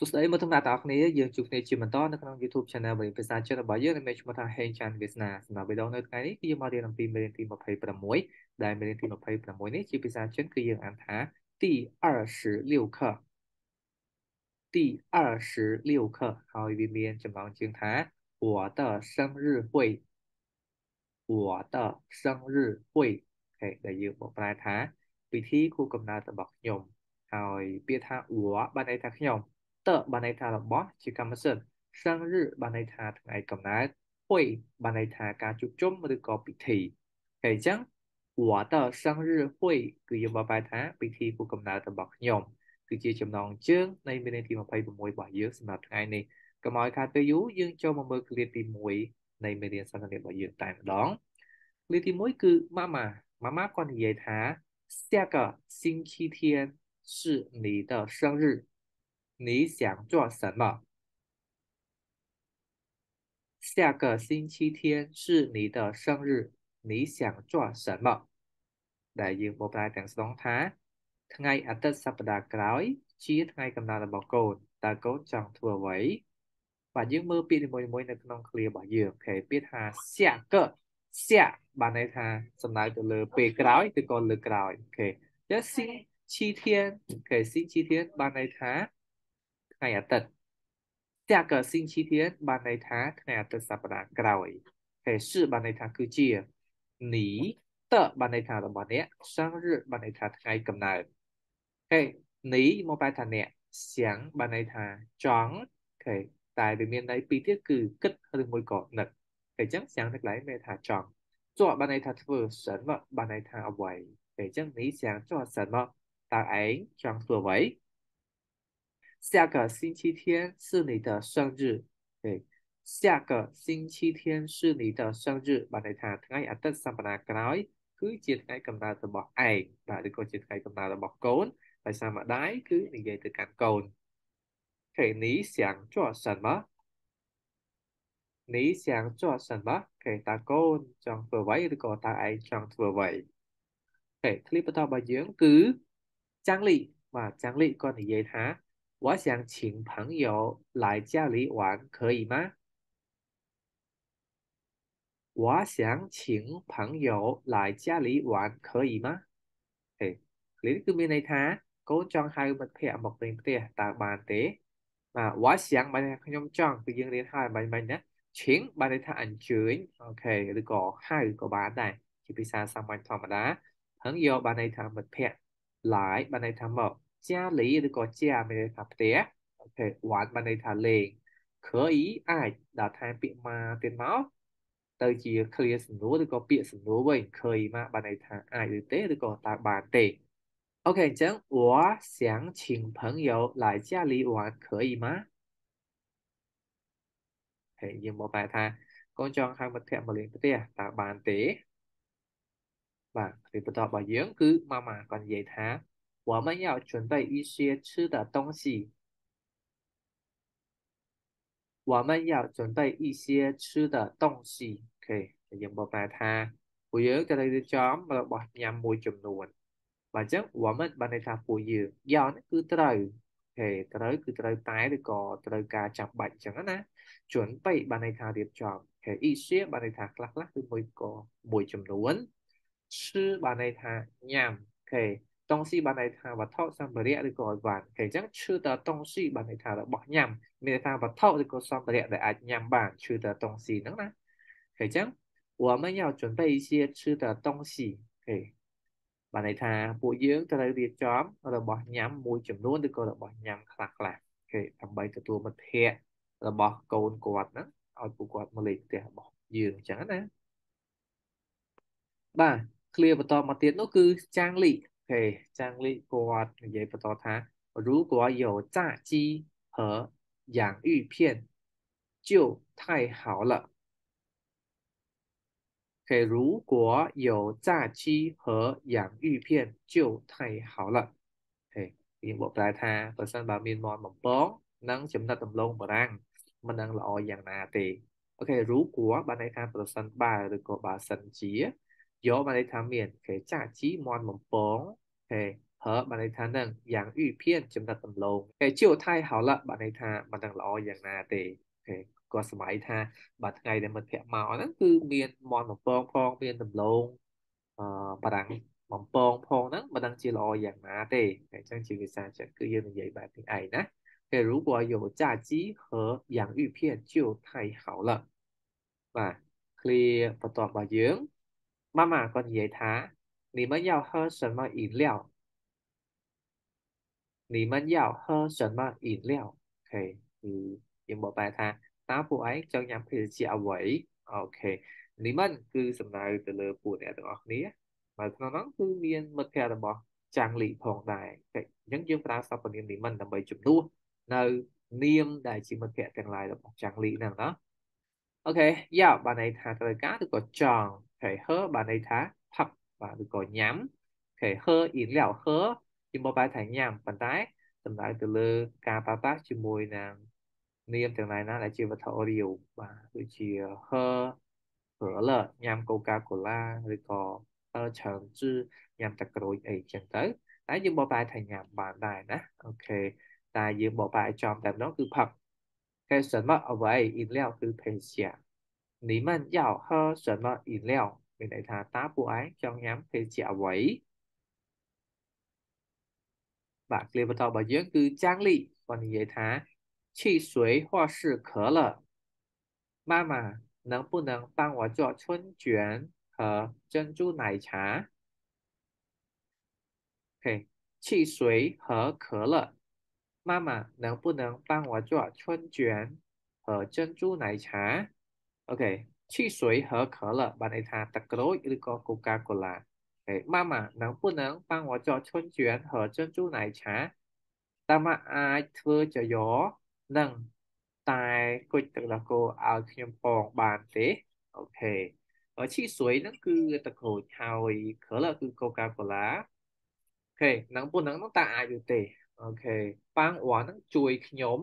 សួស្តីមកទាំងអ្នកទាំងអស់គ្នាយើងជួបគ្នាជាបន្តនៅក្នុង YouTube Channel បរិភាសាចិនរបស់យើងដែលមានឈ្មោះថា Heng Chan វាសនាសម្រាប់វីដេអូនៅថ្ងៃនេះគឺយើងមករៀនអំពីមេរៀនទី26ដែលមេរៀនទី26នេះជាភាសាចិនគឺយើងអានថាទី26课第26课ហើយវាមានចំណងជើងថា我的生日会我的生日会អូខេដែលយើងបកប្រែថាពិធីខួបកំណើតរបស់ខ្ញុំហើយពាក្យថា我បានន័យថាខ្ញុំ តបានន័យថារបស់ជាកម្មសិទ្ធិសង្រឹបានន័យថាថ្ងៃកំណើតហុយបានន័យថាការជួបជុំឬក៏ពិធីហើយអញ្ចឹង我的生日会គឺយើងបបែរថាពិធីខួបកំណើតរបស់ខ្ញុំគឺជាចំណងជើងនៃមេរៀនទី26របស់យើងសម្រាប់ថ្ងៃនេះកុំឲ្យខាតពេលយូរយើងចូលមកមើលឃ្លាទី1នៃមេរៀនសន្ទនារបស់យើងតែម្ដងឃ្លាទី1គឺម៉ាម៉ាម៉ាម៉ាគាត់និយាយថា下个星期天是你的生日 你想做什么？下个星期天是你的生日，你想做什么ដែលយើងបកប្រែទាំងស្រុងថាថ្ងៃអាទិត្យសប្តាហ៍ក្រោយជាថ្ងៃកំណើតរបស់កូនតើកូនចង់ធ្វើអ្វីបាទយើងមើលពាក្យនីមួយៗនៅក្នុងឃ្លារបស់យើងអូខេពាក្យថាសាកសាបានន័យថាសំដៅទៅលើពេលក្រោយឬក៏លើក្រោយអូខេតែស៊ីឈីធៀនអូខេស៊ីឈីធៀនបានន័យថា ថ្ងៃអាទិត្យ下个星期天បានន័យថាថ្ងៃអាទិត្យសប្តាហ៍ក្រោយហើយ是បានន័យថាគឺជា你的បានន័យថារបស់អ្នក生日បានន័យថាថ្ងៃកំណើតហើយ你មកបែរថាអ្នក想បានន័យថាចង់អូតែវាមានន័យពីរទៀតគឺគិតឬមួយក៏នឹកហើយអញ្ចឹង想នៅកន្លែងមានថាចង់做បានន័យថាធ្វើ什么បានន័យថាអ្វីហើយអញ្ចឹង你想做什么តើឯងចង់ធ្វើអ្វី 下个星期天是你的生日对下个星期天是你的生日បានន័យថាថ្ងៃអាទិត្យសប្តាហ៍ក្រោយគឺជាថ្ងៃកំណើតរបស់ឯងបាទឬក៏ជាថ្ងៃកំណើតរបស់កូនហើយសាម្ដាយគឺនិយាយទៅកាន់កូន嘿你想做什么你想做什么គេតើកូនចង់ធ្វើអ្វីឬក៏តើឯងចង់ធ្វើអ្វីហេឃ្លីបបន្តរបស់យើងគឺចាងលីបាទចាងលីគាត់និយាយថា 我想请朋友来家里玩，可以吗？我想请朋友来家里玩，可以吗？Thì lý cứ bên này thá, cô chọn hai bật khẽ một tình tìa tà bàn tế. Mà quá sáng bạn này không chọn tự nhiên đến hai bạn mình nhé. Chính bạn này thả ảnh. Ok, được có hai có bán này. Chỉ vì sao sang bạn thỏa mà đá. Hứng yêu bạn này thả bật bạn này thả mở. 家里ឬក៏ជាមានន័យថាផ្ទះអូខេវ៉ាន់បានន័យថាលេង可以អាចដល់ថែមពាក្យមកទៀតមកទៅជា clear សំណួរឬក៏ពាក្យសំណួរវិញ可以មកបានន័យថាអាចឬទេឬក៏តើបានទេអូខេអញ្ចឹង我想请朋友来家里玩可以吗ហើយយើងមកបែរថាកូនចង់ហៅមិត្តភ័ក្តិមកលេងផ្ទះតើបានទេបាទពីបន្តរបស់យើងគឺម៉ាម៉ាគាត់និយាយថា 我们要准备一些吃的东西。我们要准备一些吃的东西អូខេយើងបកប្រែថាពួកយើងត្រូវរៀបចំរបស់ញ៉ាំមួយចំនួនបាទអញ្ចឹង我们បានន័យថាពួកយើងយ៉ានេះគឺត្រូវអូខេត្រូវគឺត្រូវតែឬក៏ត្រូវការចាំបាច់អញ្ចឹងណាchuẩn备បានន័យថារៀបចំអូខេ一些បានន័យថាខ្លះខ្លះគឺមួយក៏មួយចំនួន吃បានន័យថាញ៉ាំអូ ខេ东西បានន័យថាវត្ថុសម្ភារៈឬក៏អីបានគេអញ្ចឹងឈឺត东西បានន័យថារបស់ញ៉ាំមានន័យថាវត្ថុឬក៏សម្ភារៈដែលអាចញ៉ាំបានឈឺត东西ហ្នឹងណាគេអញ្ចឹង我们要准备一些吃的东西គេបានន័យថាពួកយើងត្រូវរៀបចំរបស់ញ៉ាំមួយចំនួនឬក៏របស់ញ៉ាំខ្លះខ្លះគេដើម្បីទទួលមិត្តភ័ក្តិរបស់កូនគាត់ហ្នឹងឲ្យពួកគាត់មកលេងផ្ទះរបស់យើងអញ្ចឹងណាបាទ clear បន្តមកទៀតនោះគឺចាងលី 嘿，张力គាត់និយាយបន្តថា如果有炸鸡和洋芋片就太好了。嘿，如果有炸鸡和洋芋片就太好了ហេយើងបកប្រែថាបើសិនបើមានមាន់បំពងនិងចំណិតដំឡូងបារាំងមិននឹងល្អយ៉ាងណាទេអូខេ如果បានន័យថាប្រសិនបើឬក៏បើសិនជាយកបានន័យថាមានគេចាក់ជីមាន់បំពង ហេ 和បានន័យថានឹងយ៉ាងឧភៀនចំណិតដំឡូងគេជាថៃហៅឡាបានន័យថាមិនដឹងល្អយ៉ាងណាទេអូខេគាត់សម័យថាបើថ្ងៃដែលមិត្តភក្តិមកហ្នឹងគឺមានមន់បំពងផងមានដំឡូងអឺបារាំងបំពងផងហ្នឹងមិនដឹងជាល្អយ៉ាងណាទេអញ្ចឹងជាភាសាចិនគឺយើងនិយាយបែបនេះឯងណាគេ如果有炸鸡和洋芋片就太好了បាទ clear បន្ទាប់របស់យើងម៉ាម៉ាគាត់និយាយថា 你们要喝什么饮料？你们要喝什么饮料？OK គឺយើងបកប្រែថាតើពួកឯងចង់ញ៉ាំភេសជ្ជៈអ្វី OK នេះមិនគឺសំដៅទៅលើពួកអ្នកទាំងអស់គ្នាហើយក្នុងនោះគឺមានមិត្តភ័ក្តិរបស់ចាងលីផងដែរអញ្ចឹងយើងប្រើសព្វនាមនេះមិនដើម្បីជំនួសនៅនាមដែលជាមិត្តភ័ក្តិទាំងឡាយរបស់ចាងលីហ្នឹងណាOK 要 បានន័យថាត្រូវការឬក៏ចង់ហើយ 喝 បានន័យថាផឹក បាទឬក៏ញ៉ាំអូខេហឺអ៊ីនលាវហឺជាមកបែរថាញ៉ាំប៉ុន្តែសំដៅទៅលើការប្រើប្រាស់ជាមួយនឹងនាមទាំងឡាយណាដែលជាវត្ថុរាវបាទដូចជាហឺ可乐ញ៉ាំកូកាកូឡាឬក៏អឺច្រើនជឺញ៉ាំទឹកក្រូចអីចឹងទៅតែយើងបកប្រែថាញ៉ាំបានដែរណាអូខេតែយើងបកប្រែចំតែម្ដងគឺផឹក该什么អ្វី饮料គឺភេសជ្ជៈ你们要喝什么饮料 贝内塔·塔布埃将演《皮切尔韦》，吧。Levator 毕业于张丽。关于热茶、汽水或是可乐，妈妈能不能帮我做春卷和珍珠奶茶？OK，汽水和可乐，妈妈能不能帮我做春卷和珍珠奶茶？OK。汽水和可乐បានន័យថាទឹកក្រូចឬក៏ Coca-Cola 妈妈能不能帮我做春卷和珍珠奶茶តាម៉ាអាចធ្វើជាយ៉នឹងតែគុជទឹកដោះគោឲ្យខ្ញុំផងបានទេអូខេឈីស្រួយហ្នឹងគឺទឹកក្រូចហើយក្រឡគឺ Coca-Cola អូខេនឹងពួកហ្នឹងតើអាចឬទេអូខេប៉ាងអួនហ្នឹងជួយខ្ញុំ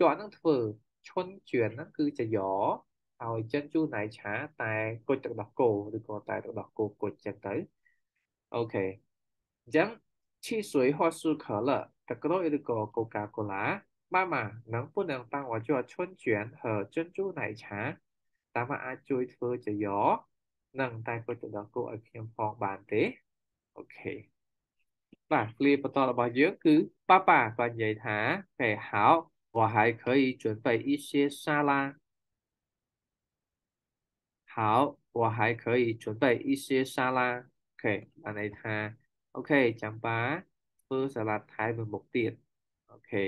ជាប់ហ្នឹងធ្វើឈុនជឿនហ្នឹងគឺជាយ៉ ហើយចិនជូនណៃឆាតែគុជទឹកដោះគោឬក៏តែទឹកដោះគោគុជចឹងទៅអូខេអញ្ចឹង汽水或是可乐ទឹកក្រូចឬក៏ Coca-Cola 妈妈能不能帮我做春卷和珍珠奶茶តាម៉ាអាចជួយធ្វើជាយ៉និងតែគុជទៅដល់គោឲ្យខ្ញុំផងបានទេអូខេបាទ clear បន្តរបស់យើងគឺប៉ាប៉ាគាត់និយាយថាហេ好我还可以准备一些沙拉 好我还可以准备一些沙拉ខេបានន័យថាអូខេចាំបាធ្វើសាឡាត់ថៃមួយមុខទៀតអូខេ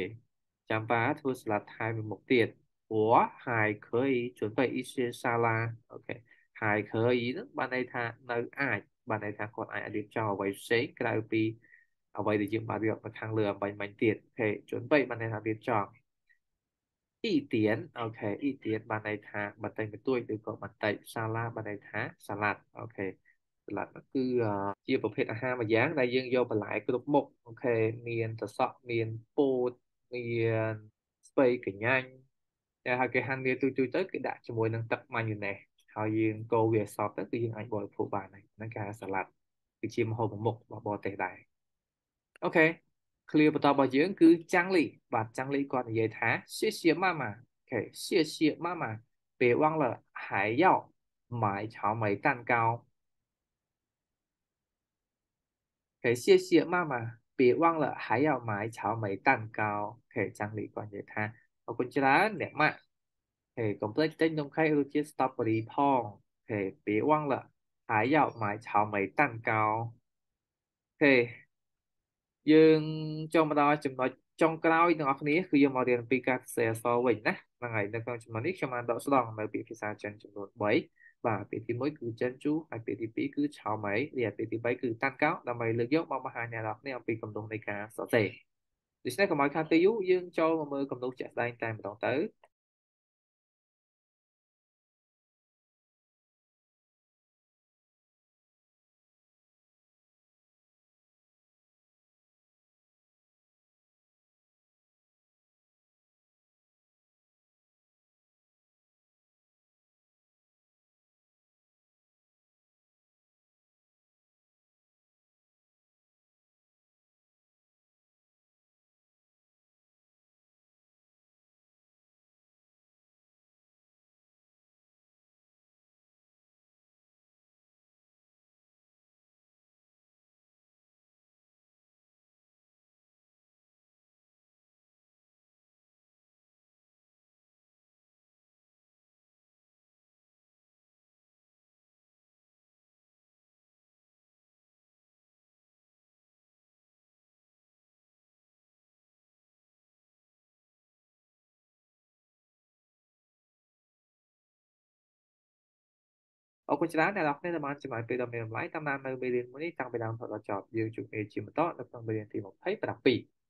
ចាំបាធ្វើសាឡាត់ថៃមួយមុខទៀត我还可以准备一些沙拉អូខេ还可以នឹងបានន័យថានៅអាចបានន័យថាគាត់អាចរៀបចំអ្វីផ្សេងក្រៅពីអ្វីដែលយើងបានរៀបនៅខាងលើអ្វីមិញទៀតអូខេ准备បានន័យថារៀបចំ អ៊ីទៀនអូខេអ៊ីទៀនបានន័យថាបន្តិចបន្តួចឬក៏បន្តិច沙拉 បានន័យថាសាឡាត់ OK សាឡាត់គឺជាប្រភេទអាហារមួយយ៉ាងដែលយើងយកបន្លែគ្រប់មុខ OKមានសសក់មានពោតមានស្ពៃកញ្ញាញ់តែហើយគេហាន់វាទូទូទៅគេដាក់ជាមួយនឹងទឹកម៉ាយ៉ូណេសហើយយើងកូរវាសពទៅគឺយើងអាចបរិភោគបានហើយហ្នឹងគេហៅសាឡាត់គឺជាម្ហូបមួយមុខរបស់បរទេសដែរអូខេ clear បន្តរបស់យើងគឺចាងលីបាទចាងលីគាត់និយាយថា谢谢妈妈អូខេ谢谢妈妈别忘了还要买草莓蛋糕可以谢谢妈妈，别忘了还要买草莓蛋糕可以张理គាត់និយាយថាអរគុណច្រើនអ្នកម៉ាក់ហេកុំភ្លេចទិញនំខេករសជាតិ strawberry ផងហេ别忘了还要买草莓蛋糕ហេ យើងចូលមកដល់ចំណុចចុងក្រោយទាំងអស់គ្នាគឺយើងមករៀនពីការសរសេរអក្សរវិញណាហ្នឹងហើយនៅក្នុងចំណុចនេះខ្ញុំបានដកស្ដងនៅពាក្យភាសាចិនចំនួន3បាទពាក្យទី1គឺចិនជូហើយពាក្យទី2គឺឆោម៉ៃហើយពាក្យទី3គឺតាន់កោដើម្បីលើកយកមកបង្ហាញអ្នកនរគ្នាអំពីគំនូសនៃការសរសេរដូច្នេះកុំឲ្យខាតពេលយូរយើងចូលមកមើលគំនូសជាក់ស្ដែងតែម្ដងទៅ អរគុណច្រើនអ្នកនរគ្នាដែលបានចំណាយពេលដ៏មានតម្លៃតាមដាននៅមេរៀនមួយនេះតាំងពីដើមរហូតដល់ចប់យើងជួបគ្នាជាបន្តនៅក្នុងមេរៀនទី27